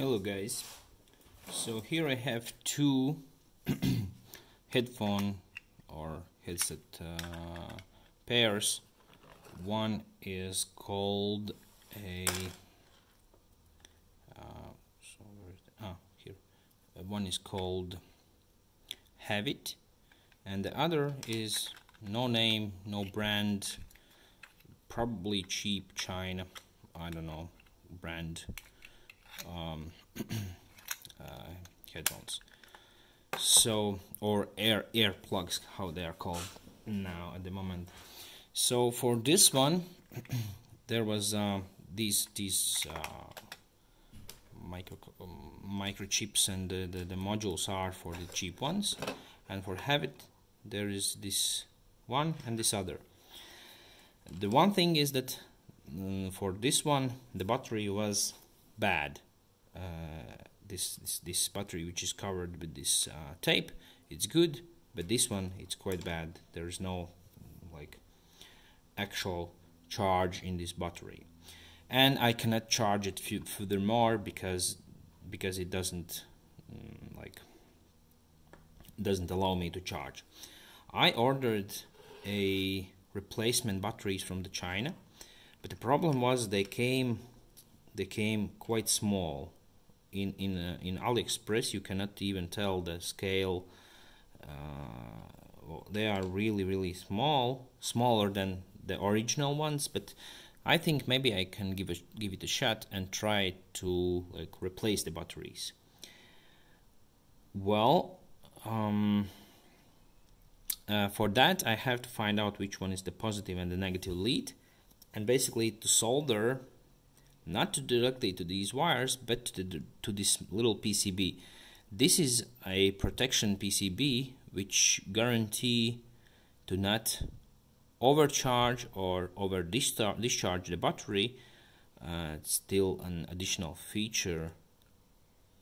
Hello guys, so here I have two headphone or headset uh, pairs. One is called a uh, so ah here. Uh, one is called Havit, and the other is no name, no brand, probably cheap China. I don't know brand um, uh, headphones. So, or air ear plugs, how they are called now at the moment. So for this one, there was uh, these these uh, micro um, microchips and the, the, the modules are for the cheap ones, and for Havit there is this one and this other. The one thing is that mm, for this one the battery was bad this, this, this battery which is covered with this uh, tape it's good but this one it's quite bad. There is no like actual charge in this battery. And I cannot charge it furthermore because because it doesn't mm, like doesn't allow me to charge. I ordered a replacement batteries from the China but the problem was they came they came quite small in in uh, in AliExpress you cannot even tell the scale. Uh, they are really really small, smaller than the original ones, but I think maybe I can give a give it a shot and try to like replace the batteries. Well, um, uh, for that I have to find out which one is the positive and the negative lead, and basically to solder not to directly to these wires but to, the, to this little PCB this is a protection PCB which guarantee to not overcharge or over discharge the battery uh, it's still an additional feature.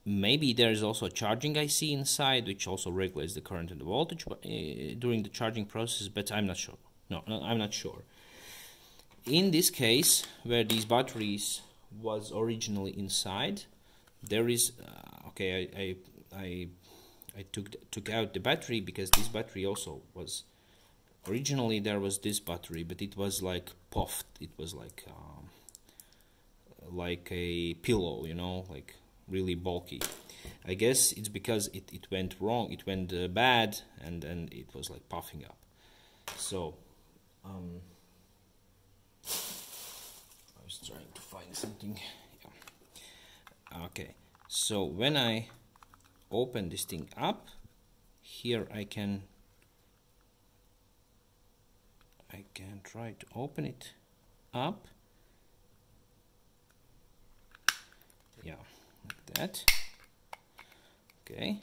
Maybe there is also a charging IC inside which also regulates the current and the voltage uh, during the charging process but I'm not sure. No, no I'm not sure. In this case where these batteries was originally inside. There is uh, okay I, I, I I took took out the battery because this battery also was originally there was this battery but it was like puffed. It was like um, like a pillow you know like really bulky. I guess it's because it, it went wrong it went uh, bad and then it was like puffing up. So um, I was trying find something. Yeah. okay. So when I open this thing up here I can I can try to open it up. Yeah like that. Okay.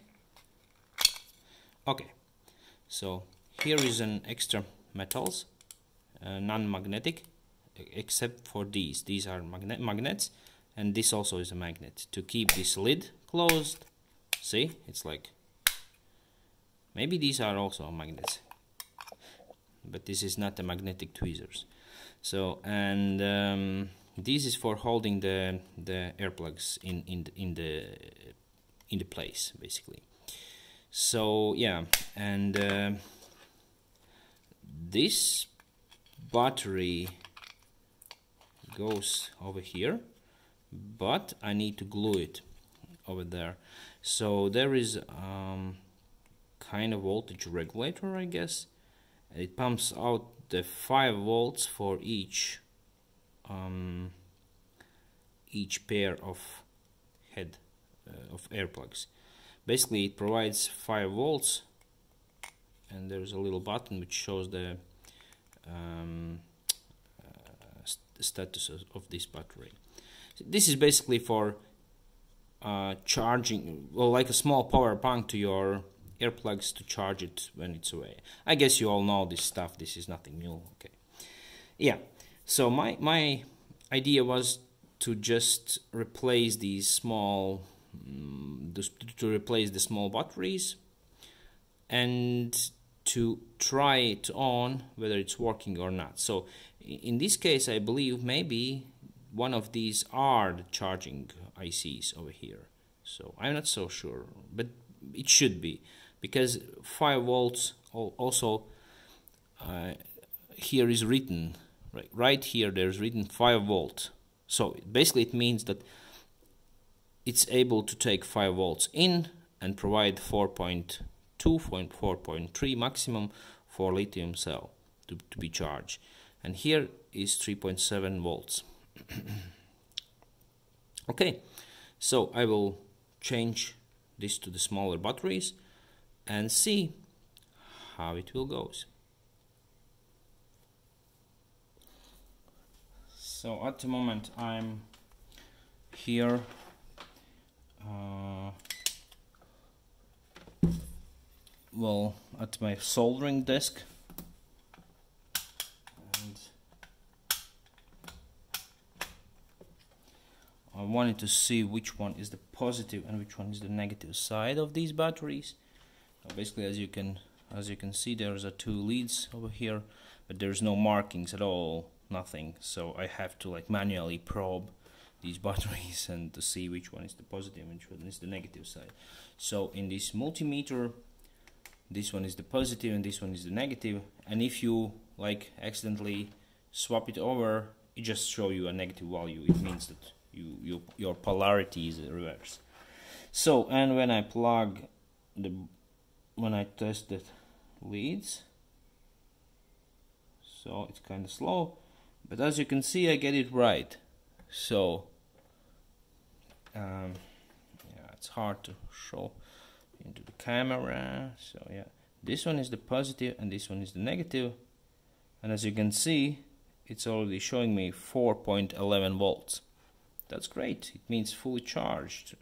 Okay. So here is an extra metals uh, non-magnetic except for these. These are magnet magnets and this also is a magnet. To keep this lid closed see it's like maybe these are also magnets but this is not the magnetic tweezers. So and um, this is for holding the the air plugs in in the, in the in the place basically. So yeah and uh, this battery goes over here but I need to glue it over there. So there is um, kind of voltage regulator I guess. It pumps out the 5 volts for each um, each pair of head uh, of air plugs basically it provides 5 volts and there's a little button which shows the um, status of this battery. This is basically for uh, charging, well, like a small power bank to your earplugs to charge it when it's away. I guess you all know this stuff. This is nothing new. Okay. Yeah. So my my idea was to just replace these small um, to replace the small batteries and to try it on whether it's working or not. So in this case, I believe maybe one of these are the charging ICs over here. So I'm not so sure, but it should be because 5 volts also uh, here is written right right here there's written 5 volt so basically it means that it's able to take 5 volts in and provide 4.2 4.3 maximum for lithium cell to, to be charged. And here is 3.7 volts. Okay so I will change this to the smaller batteries and see how it will goes. So at the moment I'm here uh, well at my soldering desk. And I wanted to see which one is the positive and which one is the negative side of these batteries. Basically as you can as you can see there's a two leads over here but there's no markings at all nothing. So I have to like manually probe these batteries and to see which one is the positive and which one is the negative side. So in this multimeter this one is the positive and this one is the negative. And if you like accidentally swap it over it just show you a negative value. It means that you, you your polarity is reversed so and when I plug the when I test the leads so it's kind of slow but as you can see I get it right. So um, yeah it's hard to show into the camera. So yeah. This one is the positive and this one is the negative. and as you can see it's already showing me 4.11 volts. That's great. It means fully charged.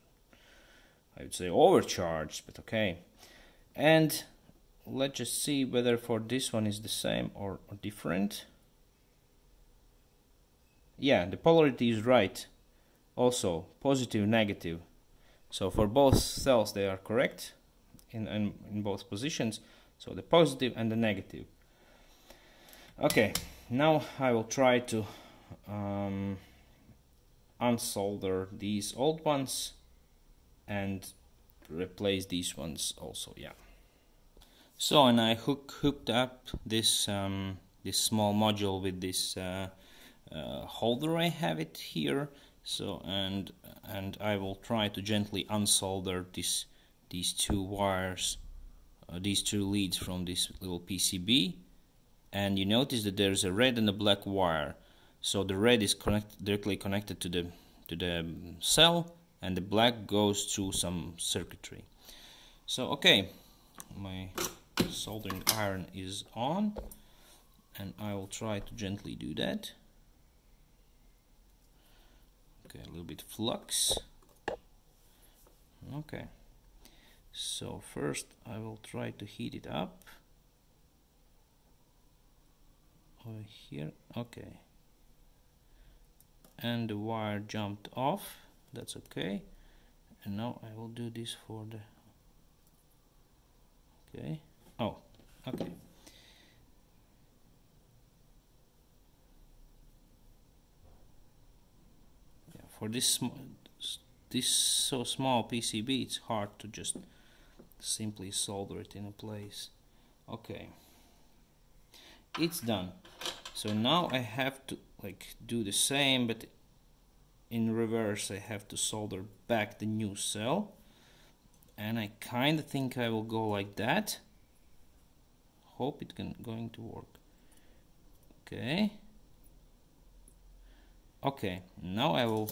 I would say overcharged but okay. And let's just see whether for this one is the same or, or different. Yeah the polarity is right. Also positive negative so for both cells they are correct in, in, in both positions. So the positive and the negative. Okay now I will try to um, unsolder these old ones and replace these ones also yeah. So and I hook hooked up this um, this small module with this uh, uh, holder I have it here so and and I will try to gently unsolder this these two wires uh, these two leads from this little PCB and you notice that there's a red and a black wire. So the red is connect directly connected to the to the cell and the black goes through some circuitry. So okay my soldering iron is on and I will try to gently do that okay a little bit flux. Okay. So first I will try to heat it up. Over here. Okay. And the wire jumped off. That's okay. And now I will do this for the okay. Oh okay yeah for this this so small PCB it's hard to just simply solder it in a place. Okay. It's done. So now I have to like do the same but in reverse I have to solder back the new cell. And I kind of think I will go like that. Hope it can going to work. Okay. Okay. Now I will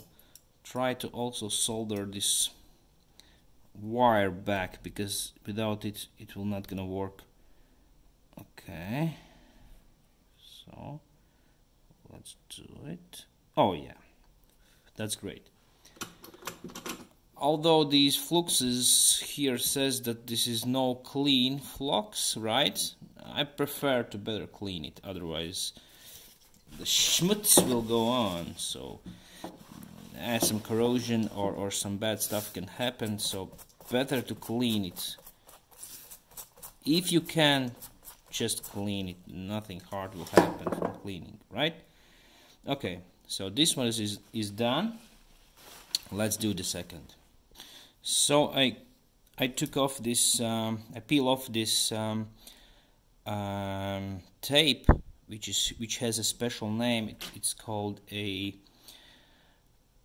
try to also solder this wire back because without it it will not gonna work. Okay. So let's do it. Oh yeah. That's great. Although these fluxes here says that this is no clean flux right? I prefer to better clean it otherwise the schmutz will go on so uh, some corrosion or, or some bad stuff can happen so better to clean it. If you can just clean it. Nothing hard will happen from cleaning right? Okay so this one is is done. Let's do the second. So I I took off this um, I peel off this um, um, tape which is which has a special name. It, it's called a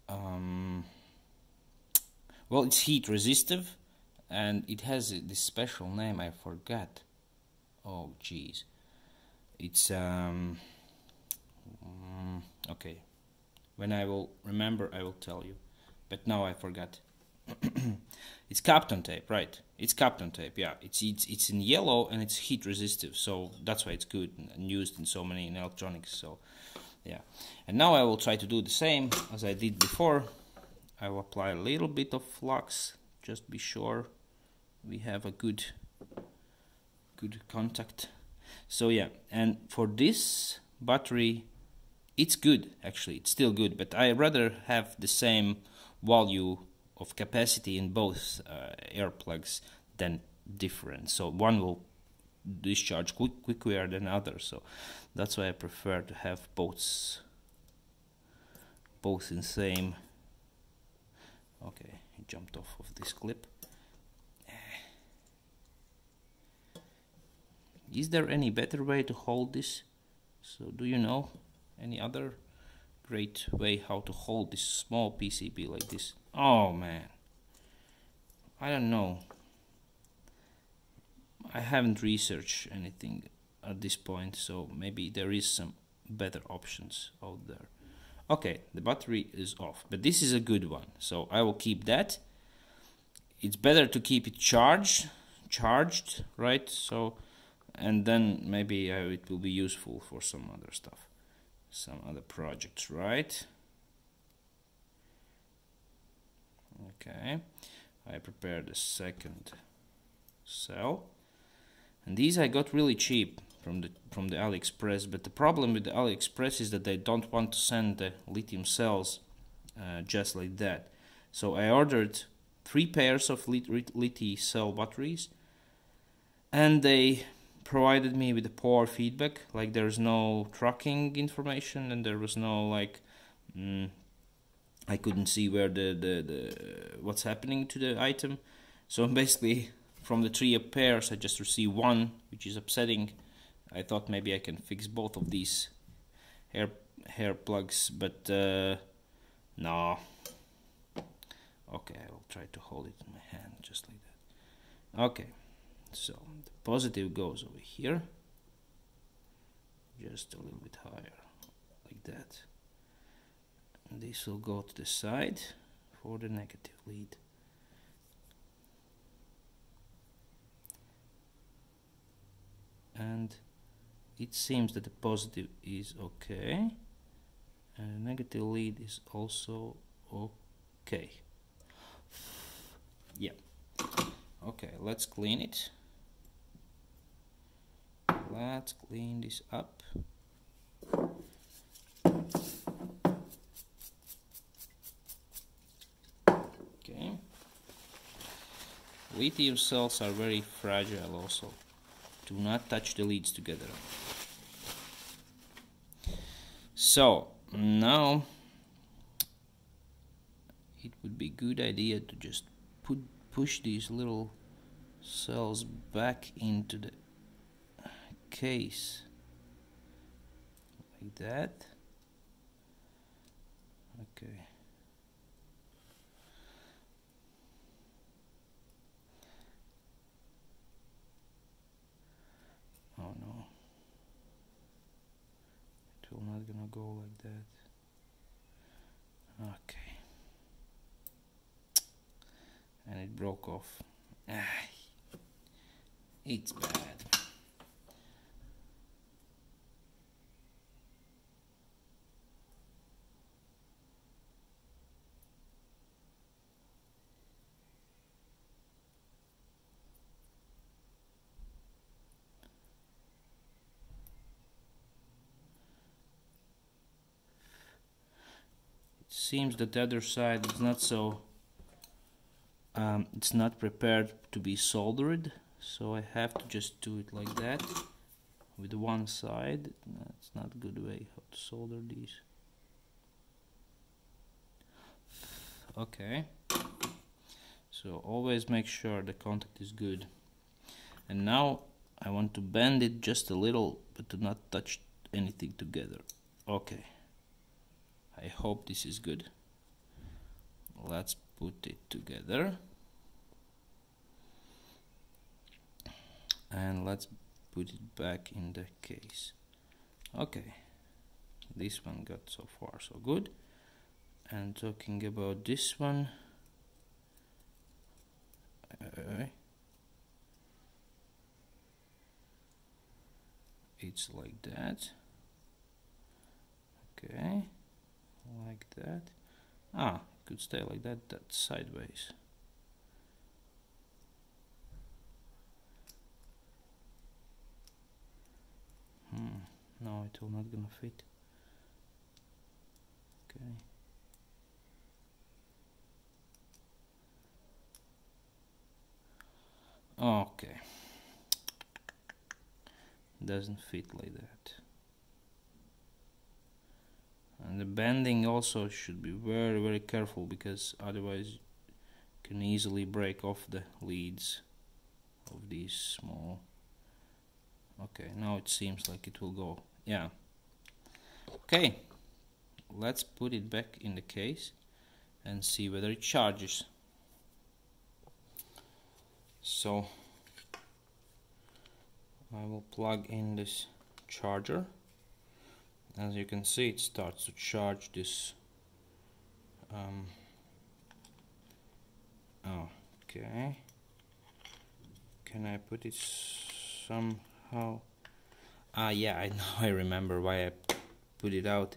um, well it's heat resistive and it has this special name I forgot. Oh jeez it's um mm, okay. When I will remember I will tell you. But now I forgot. It's Kapton tape right. It's Kapton tape yeah. It's it's it's in yellow and it's heat resistive so that's why it's good and used in so many in electronics so yeah. And now I will try to do the same as I did before. I will apply a little bit of flux. Just be sure we have a good good contact. So yeah. And for this battery it's good actually. It's still good but I rather have the same value of capacity in both uh, air plugs than different. So one will discharge quick, quicker than others. so that's why I prefer to have both both in same. Okay jumped off of this clip. Eh. Is there any better way to hold this? So do you know any other great way how to hold this small PCB like this? Oh man. I don't know I haven't researched anything at this point so maybe there is some better options out there. Okay the battery is off but this is a good one so I will keep that. It's better to keep it charged charged right? So and then maybe uh, it will be useful for some other stuff some other projects right? Okay I prepared the second cell and these I got really cheap from the from the AliExpress but the problem with the AliExpress is that they don't want to send the lithium cells uh, just like that. So I ordered three pairs of lithium cell batteries and they provided me with a poor feedback like there's no tracking information and there was no like mm, I couldn't see where the, the, the what's happening to the item. So basically from the three pairs I just received one which is upsetting. I thought maybe I can fix both of these hair hair plugs but uh, no. Okay I will try to hold it in my hand just like that. Okay so the positive goes over here. Just a little bit higher like that. And this will go to the side for the negative lead and it seems that the positive is okay. And the negative lead is also okay. Yeah. Okay let's clean it. Let's clean this up. Okay. Lithium cells are very fragile also do not touch the leads together. So now it would be good idea to just put push these little cells back into the case. Like that. Okay oh no it will not gonna go like that. Okay. And it broke off. Ah, it's bad seems that the other side is not so um, it's not prepared to be soldered so I have to just do it like that with one side. That's not a good way how to solder these. Okay. So always make sure the contact is good. And now I want to bend it just a little but to not touch anything together. Okay I hope this is good. Let's put it together. And let's put it back in the case. Okay. This one got so far so good. And talking about this one. Uh, it's like that. Okay like that. Ah could stay like that that sideways. Hmm no it will not gonna fit. Okay. Okay. Doesn't fit like that and the bending also should be very very careful because otherwise can easily break off the leads of these small. Okay now it seems like it will go. Yeah. Okay. Let's put it back in the case and see whether it charges. So I will plug in this charger as you can see it starts to charge this um, oh, okay. Can I put it somehow? Ah yeah I know I remember why I put it out.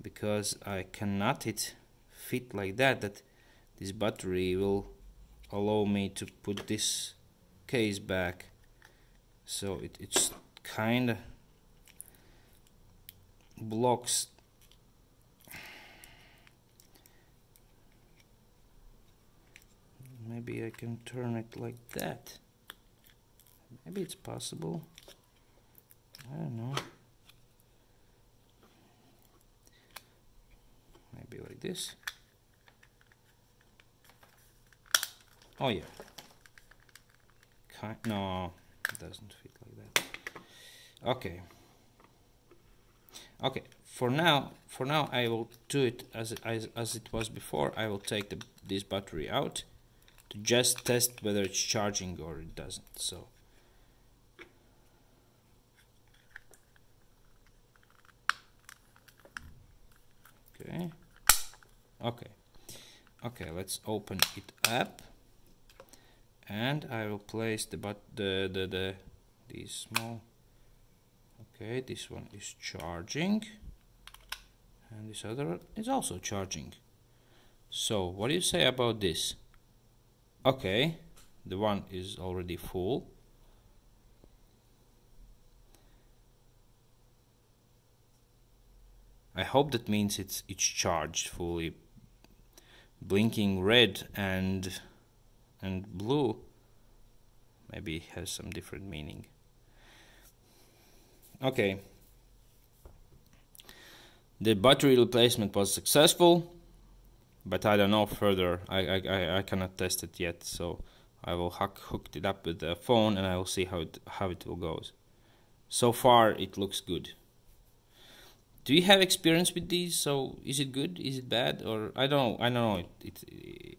Because I cannot it fit like that that this battery will allow me to put this case back. So it, it's kinda blocks. Maybe I can turn it like that. Maybe it's possible. I don't know. Maybe like this. Oh yeah. Kind no it doesn't fit like that. Okay okay for now for now I will do it as, as, as it was before. I will take the, this battery out to just test whether it's charging or it doesn't so. Okay. Okay. Okay let's open it up. And I will place the but the the the these small okay this one is charging. And this other is also charging. So what do you say about this? Okay the one is already full. I hope that means it's it's charged fully. Blinking red and and blue maybe has some different meaning okay. The battery replacement was successful but I don't know further. I, I, I cannot test it yet so I will hook, hook it up with the phone and I will see how it how it will goes. So far it looks good. Do you have experience with these? So is it good? Is it bad? Or I don't know I don't know. It, it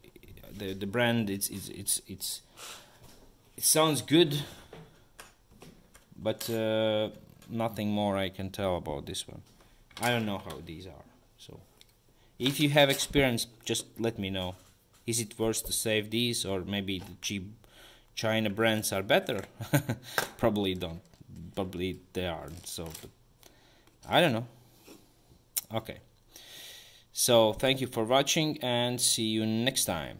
the the brand it's it's it's it's it sounds good but uh, nothing more I can tell about this one. I don't know how these are so. If you have experience just let me know. Is it worth to save these or maybe the cheap China brands are better? Probably don't. Probably they aren't so I don't know. Okay. So thank you for watching and see you next time